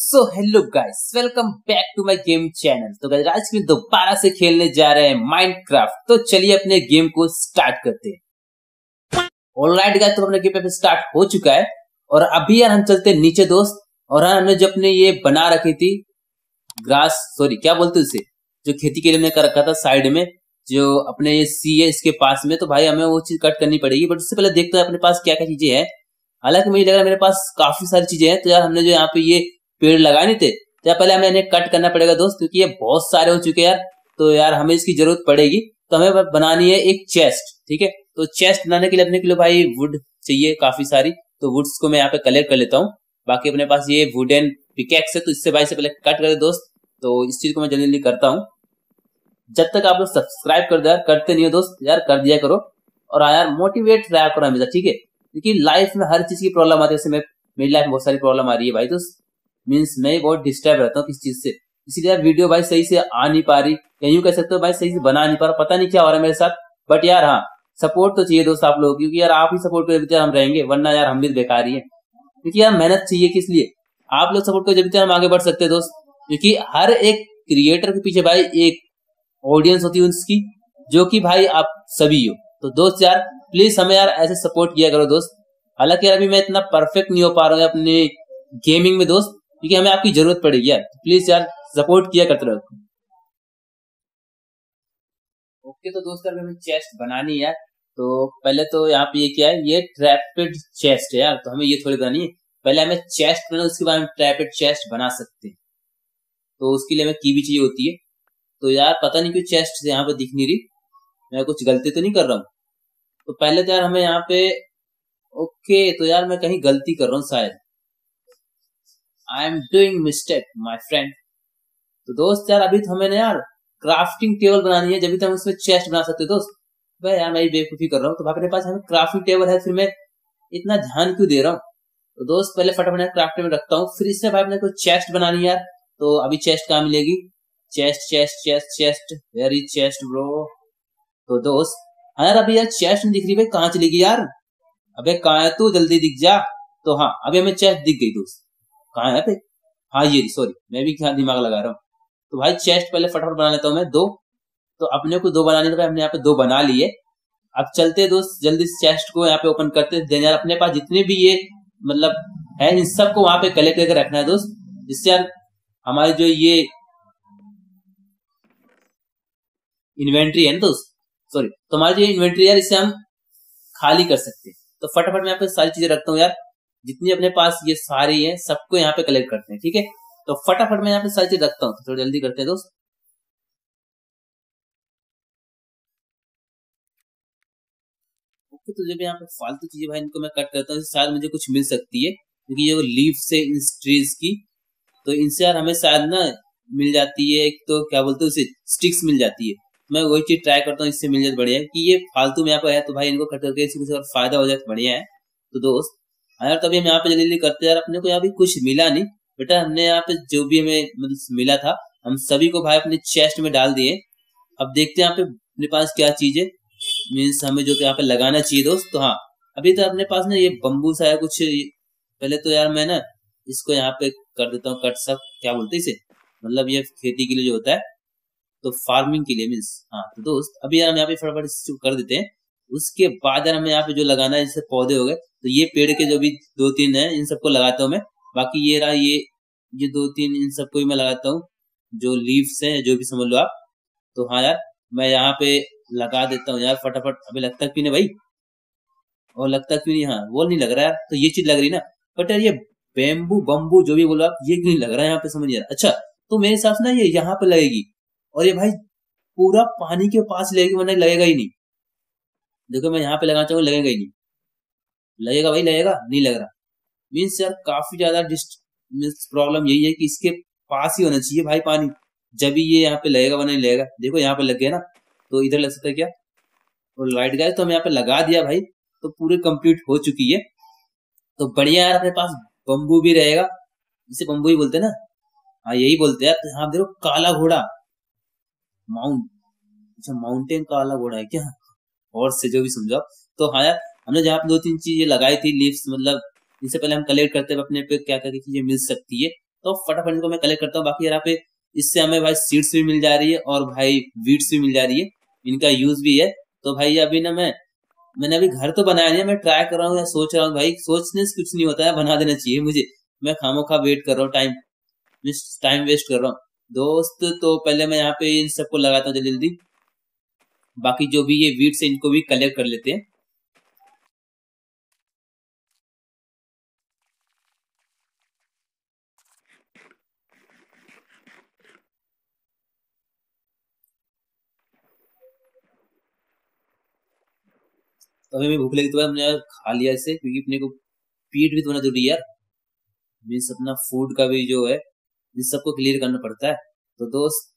So hello guys welcome back to my game channel तो guys आज में दोबारा से खेलने जा रहे हैं माइनक्राफ्ट तो चलिए अपने गेम को स्टार्ट करते हैं। ऑलराइट गाइस तो अपना गेम पे स्टार्ट हो चुका है। और अभी यार हम चलते हैं नीचे दोस्त। और हमने जो अपने ये बना रखी थी ग्रास सॉरी क्या बोलते उसे? जो खेती के लिए हमने कर रखा था साइड में, जो अपने ये सी है इसके पास में। तो भाई, हमें वो चीज़ कट करनी पड़ेगी। बट उससे पहले देखते हैं अपने पास क्या क्या चीज़ें हैं। हालाँकि मुझे लग रहा है मेरे पास काफ़ी सारी चीज़ें हैं। तो यार, हमने जो यहाँ पे ये पेड़ लगाए नहीं थे। तो पहले हमें इन्हें कट करना पड़ेगा दोस्त, क्योंकि ये बहुत सारे हो चुके हैं यार। तो यार हमें इसकी ज़रूरत पड़ेगी। तो हमें बनानी है एक चेस्ट ठीक है? तो चेस्ट बनाने के लिए अपने के लिए भाई वुड चाहिए काफ़ी सारी। तो वुड्स को मैं यहाँ पे कलेक्ट कर लेता हूँ। बाकी अपने पास ये वुडन पिकेक्स है तो इससे भाई से पहले कट कर दोस्त। तो इस चीज़ को मैं जल्दी जल्दी करता हूँ। जब तक आप लोग सब्सक्राइब कर दो यार, करते नहीं हो दोस्त, यार कर दिया करो। और हाँ यार मोटिवेट रहा करो हमेशा, ठीक है? क्योंकि लाइफ में हर चीज़ की प्रॉब्लम आती है। मेरी लाइफ में बहुत सारी प्रॉब्लम आ रही है भाई दोस्त। मीन्स मैं बहुत डिस्टर्ब रहता हूँ किस चीज़ से। इसीलिए यार वीडियो भाई सही से आ नहीं पा रही। या यूँ कह सकते हो भाई सही से बना नहीं पा रहा। पता नहीं क्या हो रहा है मेरे साथ। बट यार हाँ सपोर्ट तो चाहिए दोस्त आप लोग क्योंकि यार आप ही सपोर्ट कर हम रहेंगे, वरना यार हम भी बेकार ही है। क्योंकि यार मेहनत चाहिए किस लिए? आप लोग सपोर्ट कर जब हम आगे बढ़ सकते हैं दोस्त। क्योंकि हर एक क्रिएटर के पीछे भाई एक ऑडियंस होती है उसकी, जो कि भाई आप सभी हो। तो दोस्त यार प्लीज़ हमें यार ऐसे सपोर्ट किया करो दोस्त। हालाँकि यार अभी मैं इतना परफेक्ट नहीं हो पा रहा हूँ अपने गेमिंग में दोस्त। क्योंकि हमें आपकी ज़रूरत पड़ेगी यार। प्लीज़ यार सपोर्ट किया करते रहो। ओके तो दोस्तों हमें चेस्ट बनानी है। तो पहले तो यहाँ पे ये क्या है? ये ट्रैपेड चेस्ट है यार तो हमें ये थोड़ी बनानी है। पहले हमें चेस्ट बनाना, उसके बाद हम ट्रैपेड चेस्ट बना सकते हैं। तो उसके लिए हमें की भी चाहिए होती है। तो यार, पता नहीं क्यों चेस्ट यहाँ पे दिख नहीं रही। मैं कुछ गलती तो नहीं कर रहा हूँ। तो पहले तो यार हमें यहाँ पे ओके तो यार मैं कहीं गलती कर रहा हूँ शायद। I am doing mistake my friend तो दोस्त यार, अभी तो हमें ना यार क्राफ्टिंग टेबल बनानी है, जब तो हम उसमें चेस्ट बना सकते दोस्त। भाई यार, मैं बेवकूफ़ी कर रहा हूँ तो अपने पास हमें क्राफ्टिंग टेबल है, फिर मैं इतना ध्यान क्यों दे रहा हूँ? तो दोस्त, पहले फटाफट क्राफ्ट टेबल रखता हूँ, फिर इससे भाई अपने को चेस्ट बनानी यार। तो अभी चेस्ट कहाँ मिलेगी? Chest chest chest chest very chest bro तो दोस्त हाँ यार, अभी यार चेस्ट नहीं दिख रही, भाई कहाँ चलेगी यार? अबे कहा है तू? जल्दी दिख जा। तो हाँ अभी हमें चेस्ट दिख गई, दोस्त। कहा है पे? हाँ ये सॉरी मैं भी क्या दिमाग लगा रहा हूँ। तो भाई चेस्ट पहले फटाफट बना लेता हूँ मैं, दो। तो अपने को दो बनाने तो हमने यहाँ पे दो बना लिए। अब चलते दोस्त, जल्दी चेस्ट को यहाँ पे ओपन करते देन यार, अपने पास जितने भी ये मतलब है, इन सबको वहाँ पे कलेक्ट करके रखना है दोस्त। जिससे यार, हमारी जो ये इन्वेंट्री है ना दोस्त सॉरी तो हमारी जो इन्वेंट्री यार, इसे हम खाली कर सकते हैं। तो फटाफट मैं यहाँ पे सारी चीज़ें रखता हूँ यार। जितनी अपने पास ये सारी है, सबको यहाँ पे कलेक्ट करते हैं, ठीक है? तो फटाफट मैं यहाँ पे सारी चीज़ रखता हूँ, थोड़ा जल्दी करते हैं दोस्त। ओके तो जब यहाँ पे फालतू चीज़ें भाई इनको मैं कट करता हूँ शायद मुझे कुछ मिल सकती है, क्योंकि ये लीव से इन ट्रीज की तो इनसे यार हमें शायद ना मिल जाती है, एक तो क्या बोलते हैं उसे स्टिक्स मिल जाती है। मैं वही चीज़ ट्राई करता हूँ, इससे मिल जाए बढ़िया कि ये फालतू में यहाँ पे है तो भाई इनको कट करके इससे कुछ फ़ायदा हो जाए तो बढ़िया है। तो दोस्त हाँ यार, तभी हम यहाँ पे जल्दी जल्दी करते यार, अपने को यहाँ भी कुछ मिला नहीं। बेटा, हमने यहाँ पे जो भी हमें मतलब मिला था, हम सभी को भाई अपने चेस्ट में डाल दिए। अब देखते हैं यहाँ पे अपने पास क्या चीज़ है। मीन्स हमें जो यहाँ पे लगाना चाहिए दोस्त तो हाँ। अभी तो अपने पास ना ये बम्बू सा है कुछ पहले तो यार मैं ना इसको यहाँ पे कर देता हूँ, कट सब क्या बोलते इसे? मतलब ये खेती के लिए जो होता है तो फ़ार्मिंग के लिए मीन्स हाँ तो दोस्त, अभी यार हम यहाँ पे फटाफट कर देते हैं। उसके बाद हमें यहाँ पे जो लगाना है, जैसे पौधे हो गए तो ये पेड़ के जो भी दो तीन है, इन सबको लगाता हूँ मैं। बाकी ये रहा, ये ये दो तीन इन सबको भी मैं लगाता हूँ, जो लीव्स हैं, जो भी समझ लो आप। तो हाँ यार, मैं यहाँ पे लगा देता हूँ यार फटाफट। अभी लगता क्यों नहीं भाई? और लगता क्यों नहीं? हाँ वो नहीं लग रहा यार तो ये चीज़ लग रही ना। बट यार ये बेम्बू बम्बू जो भी बोलो आप, ये क्यों लग रहा है यहाँ पे समझ यार अच्छा तो मेरे हिसाब से ना ये यहाँ पे लगेगी। और ये भाई पूरा पानी के पास लगेगी, वरना लगेगा ही नहीं। देखो, मैं यहाँ पे लगाना चाहूँगा, लगेगा ही नहीं। लगेगा भाई, लगेगा? नहीं लग रहा। मीन्स यार, काफ़ी ज़्यादा मीन्स प्रॉब्लम यही है कि इसके पास ही होना चाहिए भाई पानी। जब भी ये यहाँ पे लगेगा वरना नहीं लगेगा। देखो, यहाँ पे लग गया ना तो इधर लग सकता है क्या? और लाइट गए तो हम यहाँ पे लगा दिया भाई तो पूरे कंप्लीट हो चुकी है। तो बढ़िया यार, अपने पास बम्बू भी रहेगा। इसे बम्बू ही बोलते ना? हाँ यही बोलते हैं। तो हाँ देखो, काला घोड़ा। माउंट अच्छा माउंटेन काला घोड़ा है क्या? और से जो भी समझो तो हाँ यार, हमने जहाँ दो तीन चीज़ें लगाई थी लीव्स मतलब इससे पहले हम कलेक्ट करते हुए अपने पे क्या क्या चीज़ें मिल सकती है तो फटाफट इनको मैं कलेक्ट करता हूँ। बाकी यहाँ पे इससे हमें भाई सीड्स भी मिल जा रही है और भाई वीड्स भी मिल जा रही है। इनका यूज़ भी है। तो भाई अभी ना मैं, मैंने अभी घर तो बनाया नहीं मैं ट्राई कर रहा हूँ या सोच रहा हूँ भाई, सोचने से कुछ नहीं होता है बना देना चाहिए मुझे। मैं खामो खा वेट कर रहा हूँ टाइम टाइम वेस्ट कर रहा हूँ। दोस्त तो पहले मैं यहाँ पे इन सबको लगाता हूँ जल्दी जल्दी बाकी जो भी ये वीड्स है, इनको भी कलेक्ट कर लेते हैं। तो भूख लगी तो हमने खा लिया इसे, क्योंकि अपने को पीठ भी तो होना ज़रूरी यार। मीन्स अपना फ़ूड का भी जो है, इन सबको क्लियर करना पड़ता है। तो दोस्त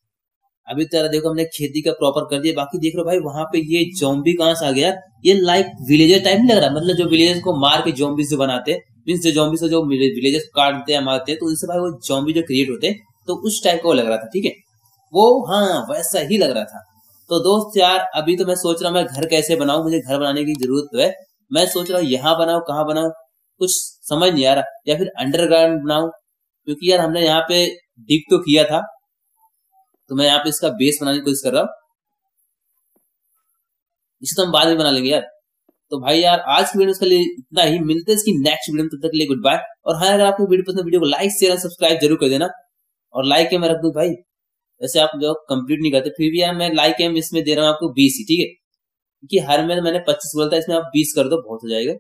अभी तरह देखो हमने खेती का प्रॉपर कर दिया, बाकी देख रहे भाई, वहाँ पे ये जॉम्बी कहाँ से आ गया? ये लाइक विलेजर टाइप नहीं लग रहा? मतलब जो विलेजर्स को मार के जॉम्बी से बनाते मीन्स जो जॉम्बी से जो विलेजर्स काटते हैं, मारते हैं तो उनसे भाई वो जॉम्बी जो क्रिएट होते हैं तो उस टाइप का वो लग रहा था, ठीक है? वो हाँ वैसा ही लग रहा था। तो दोस्त यार, अभी तो मैं सोच रहा हूँ मैं घर कैसे बनाऊ, मुझे घर बनाने की ज़रूरत तो है। मैं सोच रहा हूँ यहाँ बनाऊ, कहाँ बनाऊ, कुछ समझ नहीं आ रहा, या फिर अंडरग्राउंड बनाऊ, क्योंकि यार हमने यहाँ पे डिग तो किया था तो मैं यहाँ पे इसका बेस बनाने की कोशिश कर रहा हूँ। इसे तो हम बाद में बना लेंगे यार। तो भाई यार, आज की वीडियो के लिए इतना ही। मिलते हैं इसकी नेक्स्ट वीडियो तब तक के लिए गुड बाय और हाँ अगर आपको वीडियो पसंद वीडियो को लाइक शेयर सब्सक्राइब ज़रूर कर देना। और लाइक के मैं रख दू भाई। वैसे आप जो कंप्लीट नहीं करते, फिर भी यार मैं लाइक एम इसमें दे रहा हूँ आपको बीस ही, ठीक है? क्योंकि हर में मैंने पच्चीस बोलता है इसमें आप बीस कर दो, बहुत हो जाएगा।